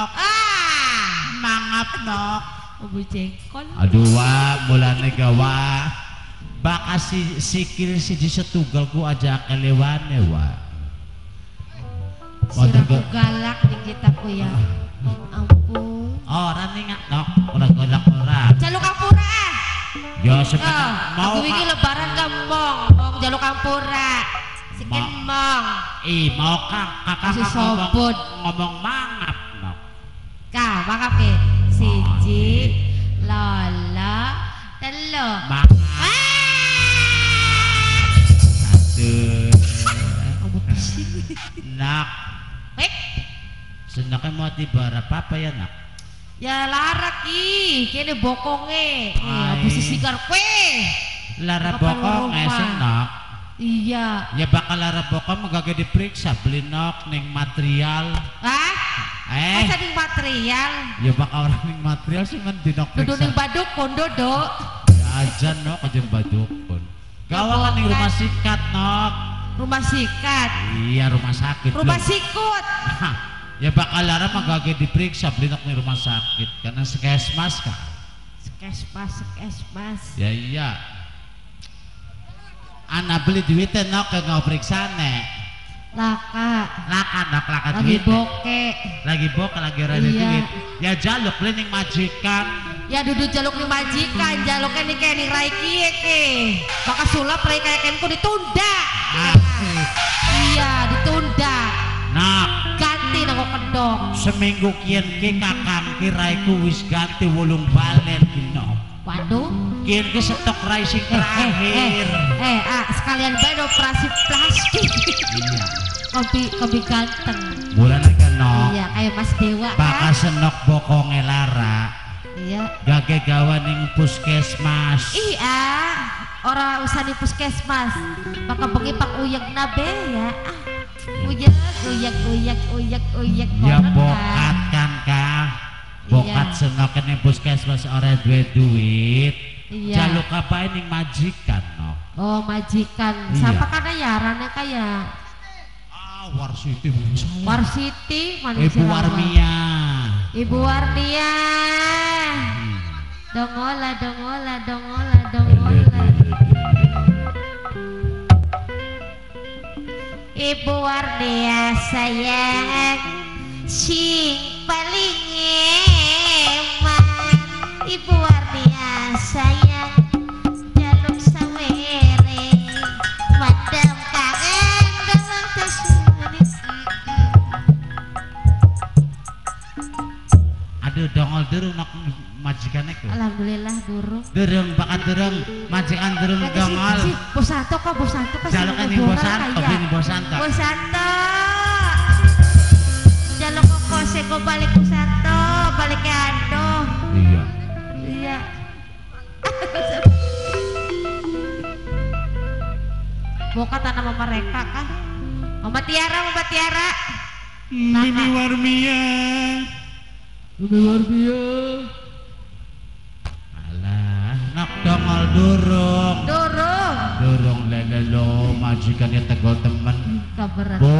nok Ah, mangap nok ubu jengkol. aduh wa mulane gawa baka si sikil si di setunggal ku aja kelewane wa Sira ku galak di kita ku ya. Ampun. ora ningak nok ora golak ora. Jaluk kampura. yo Oh, sebenarnya mau aku iki ka- lebaran gembong, mong. Jaluk kampura. Sikin mong. ih mau kang kakak ngomong ngomong mangap nok Ka, mangap eh. Siji, lolo, telu. aduh Kamu pusing. nak Wek, senaknya mau tiba apa ya nak ya larak ih, kene bokonge. Eh, Ay. aku sisikar kue. lara bokong nak Iya. ya bakal lara bokong magagay diperiksa beli nok ning material Ah, eh. Masa ning material. ya bakal orang ning material sih kan dinok Dudu ning periksa baduk kondo do. ya aja nok aja badukun gawangan ning rumah sikat nok. Rumah sikat, iya rumah sakit rumah Loh. sikut. Ya bakal lara magagay diperiksa beli nok ning rumah sakit. Karena skesmas kah Skespas, skespas. ya iya. Anak beli duitnya nok ke ngau Laka, lakan nok lakan lagi duit boke. lagi bok lagi rada Iya. duit ya jaluk beli majikan Ya duduk jaluk ning majikan, jaluknya nih kayak ning rai kie ke. Maka sulap rai kayak kenku ditunda. Ah. Iya, ditunda. nah Ganti nang kedok. seminggu kian ki kakang kiraiku wis ganti wolung balen dino Waduh. Kian ki stok rai sing Eh, eh, eh, terakhir eh, ah, sekalian bae ada operasi plastik. iya kopi, kopi ganteng. bulan lagi no Iya, kayak Mas Dewa kan. senok bokonge lara Iya. gage gawa ning puskesmas Iya, orang usah di puskesmas. Maka bengi pak uyek nabe ya. Ah, uyek, uyek, uyek, uyek, uyek. ya Konon, bokat kan. kan kah bokat Iya. senok ning puskesmas ora duwe duit Iya. jaluk apa ning majikan no Oh majikan. Iya. Siapa kada yarannya kayak ah warsiti Warsiti mana Ibu? Warmia Ibu Warnia. Hmm. Dongola, dongola, dongola, dongola. Ibu Warnia sayang sing paling eman Ibu Warnia dongol durung nak majikannya ku Alhamdulillah burung durung bakat durung. Majikan durung dongol. Bosanto kok Bosanto kan jaluk ini ngeboran bosan kayak. kebini bosan tak Bosanto! Jaluk kok kose kok balik Bosanto? Balik ke Bokat nama mereka kan Mama Tiara, Mama Tiara. Mimi Warmia Mama Warmia alah nak dongol durung Durung durung lelelo majikannya tegal temen. Kabaran bo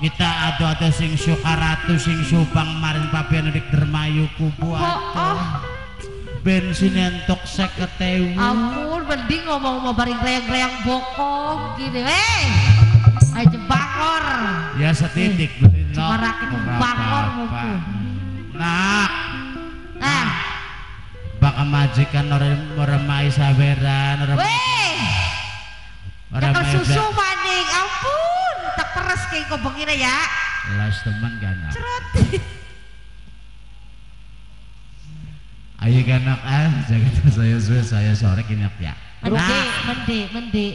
kita ada ada sing sukaratu sing subang marin papian dik dermayu kubu Oh, oh. Bensin entok seket ewu Ampun, mending ngomong mau baring reyang-reyang bokong gini, weh. Aja bangor. ya setitik beli nok Cuma rakit ora bangor apa-apa. muku. nak Nah, baka majikan orang meremai saberan orang weh. orang susu maning, ampun. Tak peres kayak kau ya. las teman ganak Cerut. ayo ganak ah jaga saya suwe saya sore kinak ya Mende, nah mende, mende.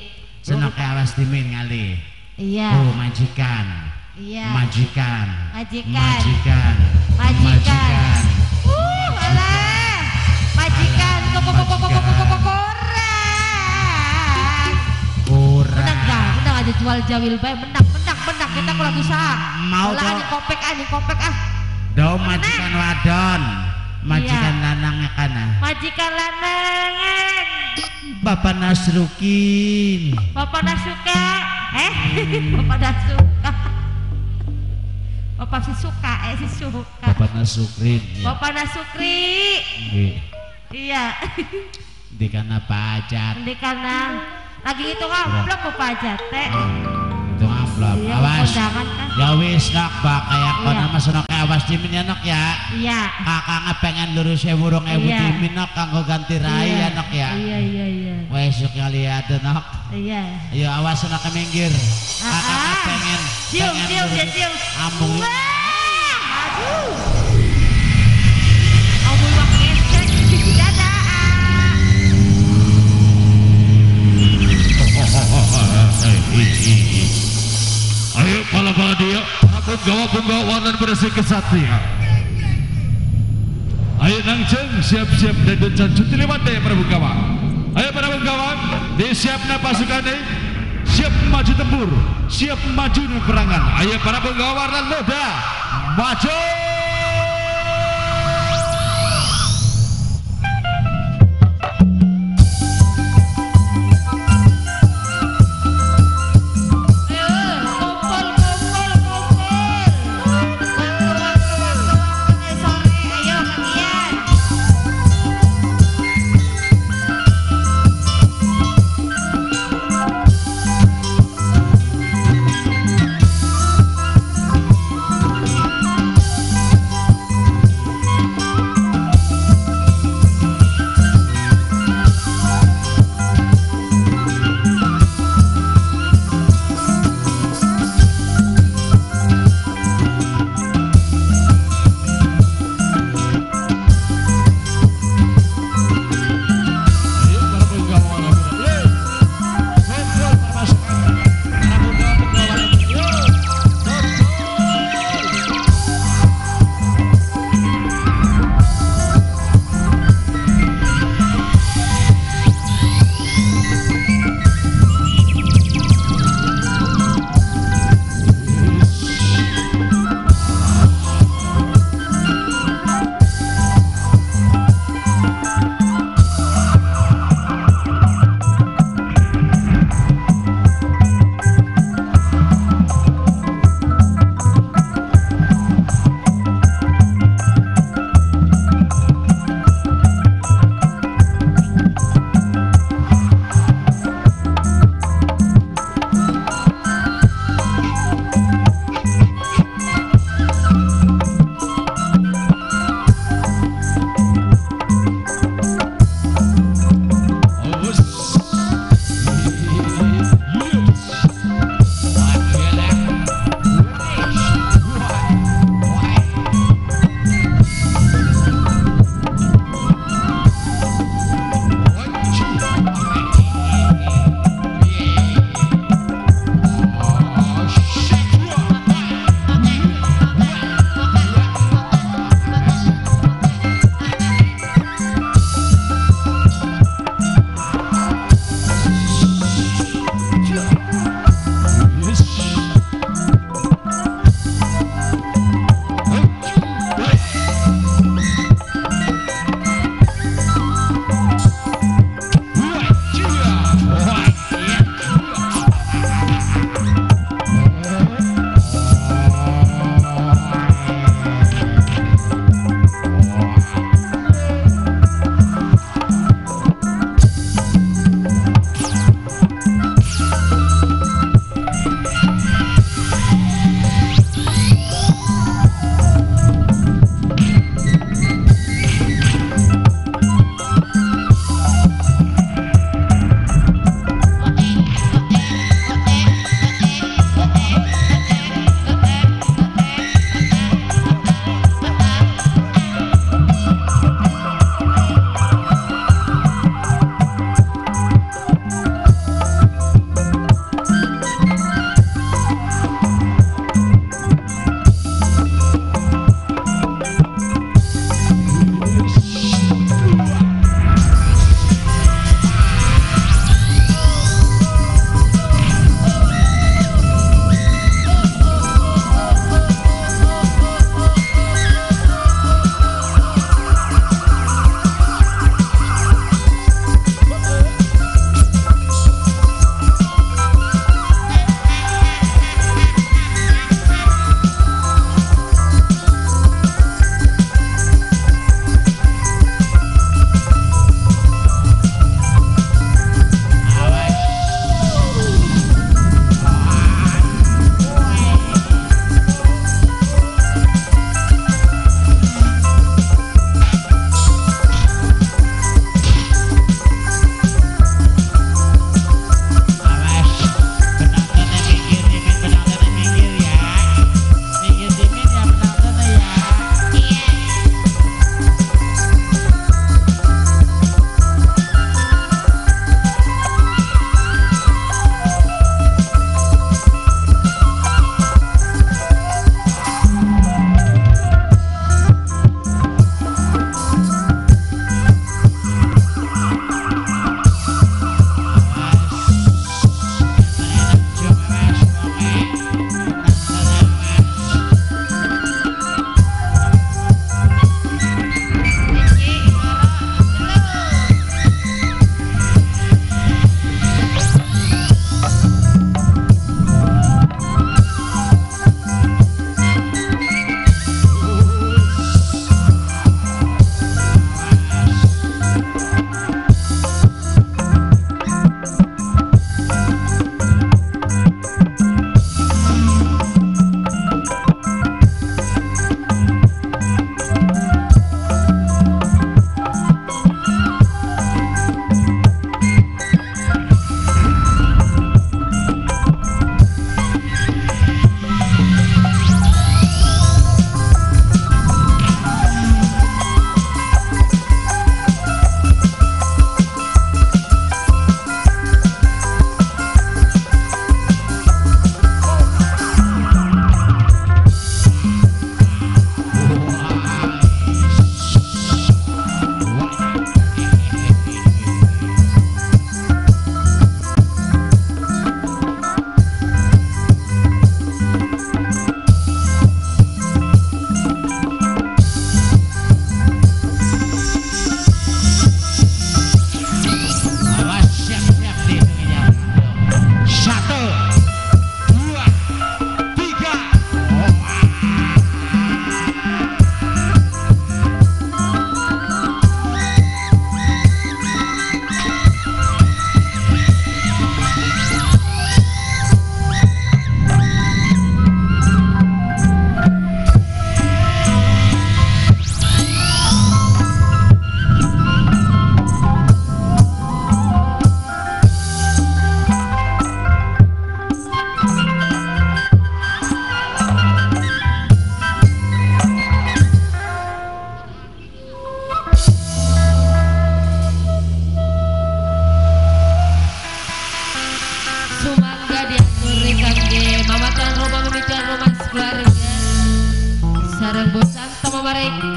senok awas dimin kali Iya, oh majikan iya. majikan Majikan. majikan Majikan. Uh, alah. Majikan, kok kok kok kok kok kok Menang gak? Menang aja jual jawil bae. Menang, menang, menang. Kita lagi usaha. Mau dong. kopek ah, kopek ah. do majikan wadon majikan Iya. lanang kana Majikan lanangan. Bapak Nasrukin Bapak dah suka. Eh, Bapak dah suka. Bapak si suka, eh si suka. Bapak Nasukrin. Ya. Bapak Nasukri. Nggih. Iya. Di kana pajak. Di kanan. Lagi itu amplop Bapak aja teh. Amplop. Iya, Awas. kan. Ya wis nak bak kayak kau Iya. nama senok awas dimin ya nok ya. Iya. Kakak nggak pengen lurus saya burung ewu Iya. dimin nok kanggo ganti rai Iya. ya nok ya. Iya, iya, iya. Wes yuk kali ada nok. Iya. Ayo awas nak ke minggir. Ah, Kakak nggak ah. pengen. Cium, pengen cium, dia lurus. cium. Ambung. Wah, aduh. Wak. Dadah. Ayo dia, aku gawa punggawa dan bersih kesatria. Ayo nang ceng siap-siap dan duncan cuti lewat deh para punggawa. Ayo para punggawa, disiap pasukan deh. Siap maju tempur, siap maju perangan. Ayo para punggawa dan loda, maju.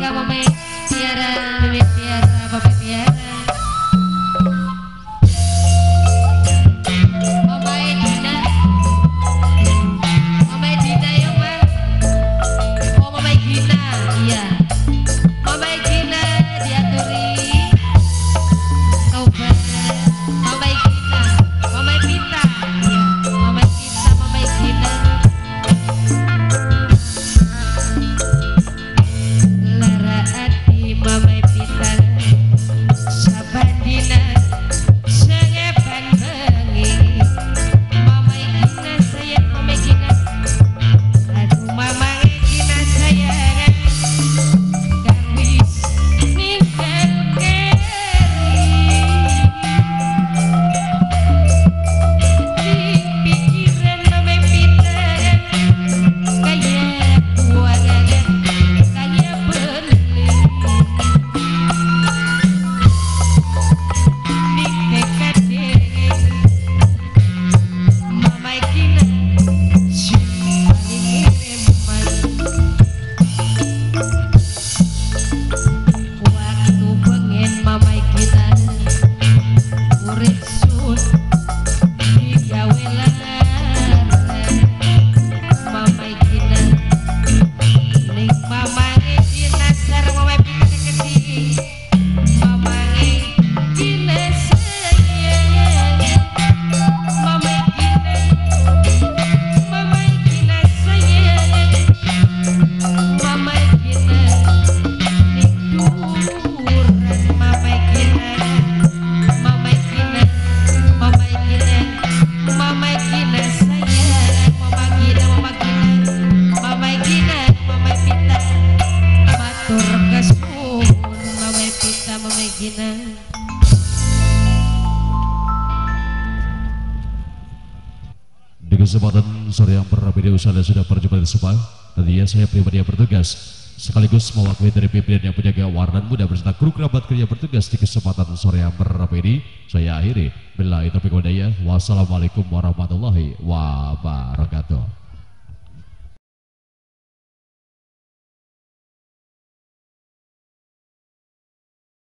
come on, man. Yeah, sama Megina Di kesempatan sore yang berbeda usaha sudah berjumpa di Subang. Tadinya saya pribadi yang bertugas Sekaligus mewakili dari pimpinan yang penjaga warna muda berserta kru kerabat kerja bertugas di kesempatan sore yang berapa ini. Saya akhiri. Bila itu wadaya Wassalamualaikum warahmatullahi wabarakatuh.